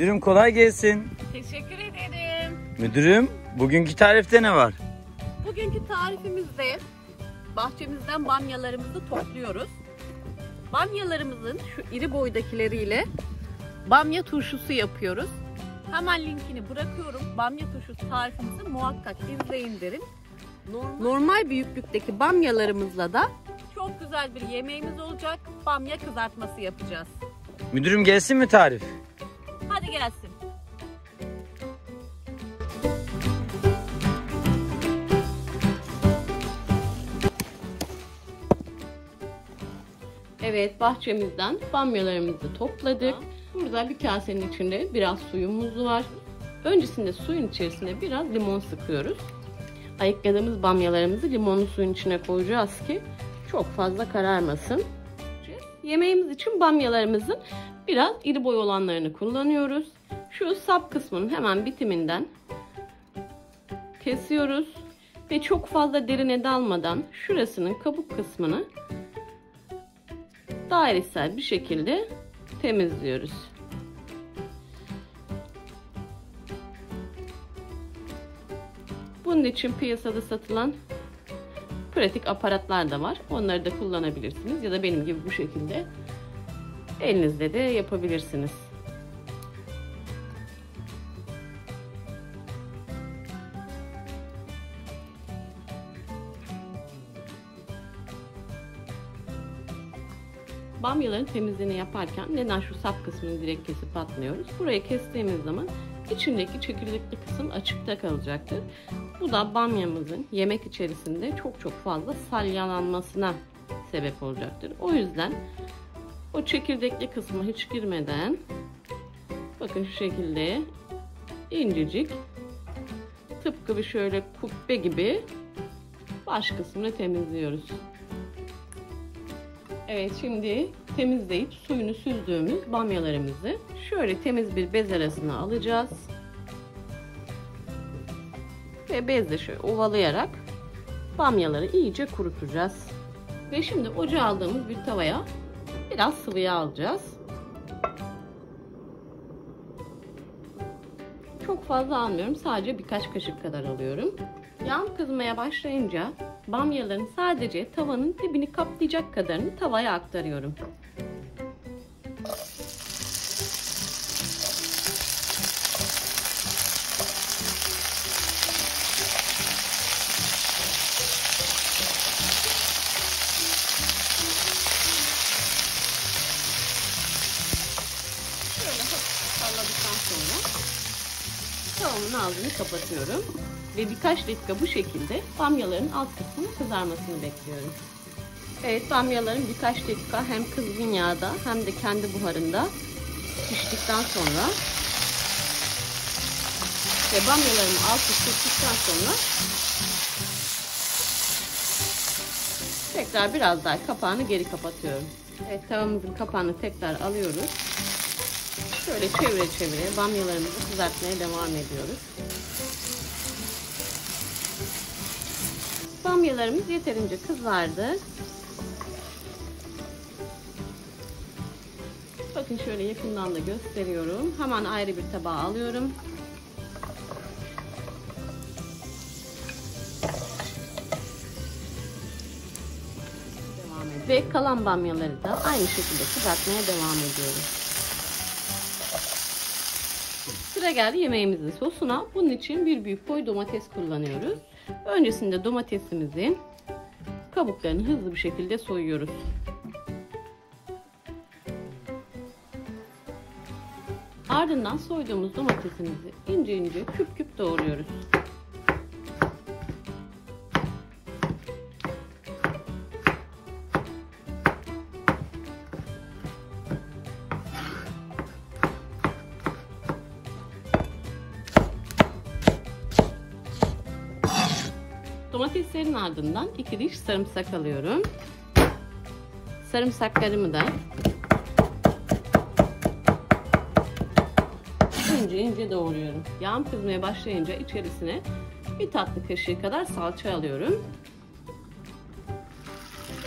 Müdürüm kolay gelsin. Teşekkür ederim. Müdürüm bugünkü tarifte ne var? Bugünkü tarifimizde bahçemizden bamyalarımızı topluyoruz. Bamyalarımızın şu iri boydakileriyle bamya turşusu yapıyoruz. Hemen linkini bırakıyorum. Bamya turşusu tarifimizi muhakkak izleyin derim. Normal büyüklükteki bamyalarımızla da çok güzel bir yemeğimiz olacak. Bamya kızartması yapacağız. Müdürüm gelsin mi tarif? Hadi gelsin. Evet bahçemizden bamyalarımızı topladık. Burada bir kasenin içinde biraz suyumuz var. Öncesinde suyun içerisine biraz limon sıkıyoruz. Ayıkladığımız bamyalarımızı limonlu suyun içine koyacağız ki çok fazla kararmasın. Yemeğimiz için bamyalarımızın biraz iri boy olanlarını kullanıyoruz. Şu sap kısmının hemen bitiminden kesiyoruz ve çok fazla derine dalmadan şurasının kabuk kısmını dairesel bir şekilde temizliyoruz. Bunun için piyasada satılan pratik aparatlar da var. Onları da kullanabilirsiniz ya da benim gibi bu şekilde elinizde de yapabilirsiniz. Bamyaların temizliğini yaparken neden şu sap kısmını direkt kesip atmıyoruz? Burayı kestiğimiz zaman içindeki çekirdekli kısım açıkta kalacaktır. Bu da bamyamızın yemek içerisinde çok çok fazla salyalanmasına sebep olacaktır. O yüzden o çekirdekli kısmı hiç girmeden bakın şu şekilde incecik tıpkı bir şöyle kubbe gibi baş kısmını temizliyoruz. Evet şimdi temizleyip suyunu süzdüğümüz bamyalarımızı şöyle temiz bir bez arasına alacağız. Ve bezle şöyle ovalayarak bamyaları iyice kurutacağız. Ve şimdi ocağa aldığımız bir tavaya biraz sıvı yağ alacağız. Çok fazla almıyorum. Sadece birkaç kaşık kadar alıyorum. Yağ kızmaya başlayınca bamyaların sadece tavanın dibini kaplayacak kadarını tavaya aktarıyorum. Ağzını kapatıyorum ve birkaç dakika bu şekilde bamyaların alt kısmının kızarmasını bekliyorum. Evet bamyaların birkaç dakika hem kızgın yağda hem de kendi buharında piştikten sonra ve bamyaların altı piştikten sonra tekrar biraz daha kapağını geri kapatıyorum. Evet tavamızın kapağını tekrar alıyoruz. Şöyle çevire çevire bamyalarımızı kızartmaya devam ediyoruz. Bamyalarımız yeterince kızardı. Bakın şöyle yakından da gösteriyorum. Hemen ayrı bir tabağa alıyorum. Ve kalan bamyaları da aynı şekilde kızartmaya devam ediyoruz. Sıra geldi yemeğimizin sosuna. Bunun için bir büyük boy domates kullanıyoruz. Öncesinde domatesimizin kabuklarını hızlı bir şekilde soyuyoruz. Ardından soyduğumuz domatesimizi ince ince küp küp doğruyoruz. Domateslerin ardından iki diş sarımsak alıyorum. Sarımsaklarımı da ince ince doğruyorum. Yağım kızmaya başlayınca içerisine bir tatlı kaşığı kadar salça alıyorum.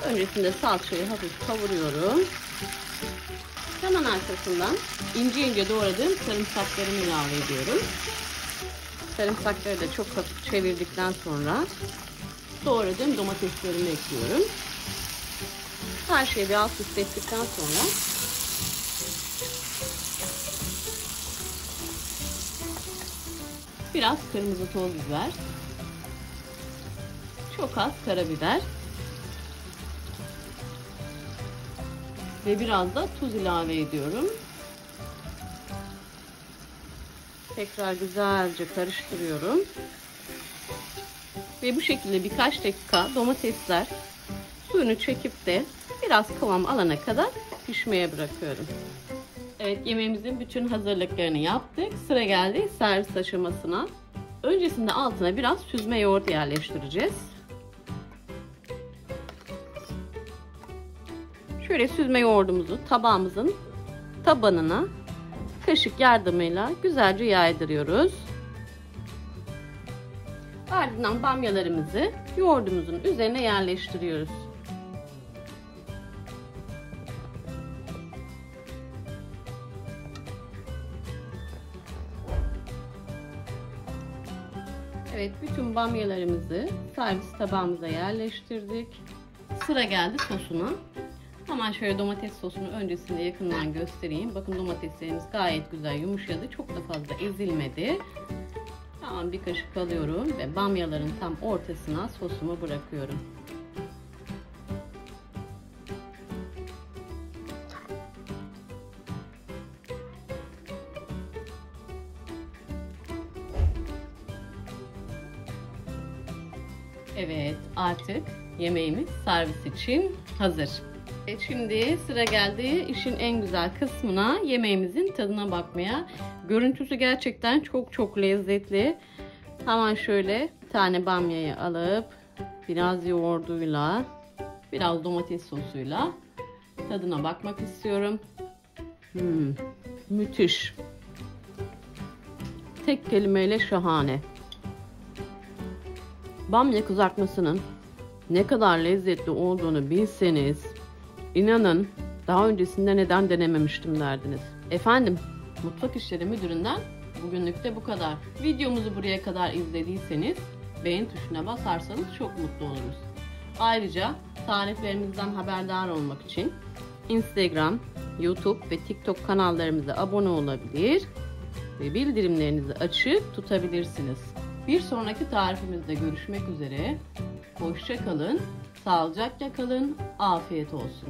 Öncesinde salçayı hafif kavuruyorum. Hemen arkasından ince ince doğradığım sarımsaklarımı ilave ediyorum. Sarımsakları da çok hafif çevirdikten sonra doğradığım domateslerimi ekliyorum. Her şeyi bir alt üst ettikten sonra biraz kırmızı toz biber, çok az karabiber ve biraz da tuz ilave ediyorum. Tekrar güzelce karıştırıyorum. Ve bu şekilde birkaç dakika domatesler suyunu çekip de biraz kıvam alana kadar pişmeye bırakıyorum. Evet yemeğimizin bütün hazırlıklarını yaptık. Sıra geldi servis aşamasına. Öncesinde altına biraz süzme yoğurt yerleştireceğiz. Şöyle süzme yoğurdumuzu tabağımızın tabanına kaşık yardımıyla güzelce yaydırıyoruz. Ardından bamyalarımızı yoğurdumuzun üzerine yerleştiriyoruz. Evet, bütün bamyalarımızı servis tabağımıza yerleştirdik. Sıra geldi sosuna. Hemen şöyle domates sosunu öncesinde yakından göstereyim. Bakın domateslerimiz gayet güzel yumuşadı. Çok da fazla ezilmedi. Tamam bir kaşık alıyorum ve bamyaların tam ortasına sosumu bırakıyorum. Evet artık yemeğimiz servis için hazır. Evet, şimdi sıra geldi işin en güzel kısmına yemeğimizin tadına bakmaya. Görüntüsü gerçekten çok çok lezzetli. Hemen şöyle tane bamyayı alıp biraz yoğurduyla biraz domates sosuyla tadına bakmak istiyorum. Hmm, müthiş. Tek kelimeyle şahane. Bamya kızartmasının ne kadar lezzetli olduğunu bilseniz inanın daha öncesinde neden denememiştim derdiniz. Efendim Mutfak İşleri Müdürü'nden bugünlük de bu kadar. Videomuzu buraya kadar izlediyseniz beğen tuşuna basarsanız çok mutlu oluruz. Ayrıca tariflerimizden haberdar olmak için Instagram, YouTube ve TikTok kanallarımıza abone olabilir ve bildirimlerinizi açık tutabilirsiniz. Bir sonraki tarifimizde görüşmek üzere. Hoşça kalın, sağlıcakla kalın, afiyet olsun.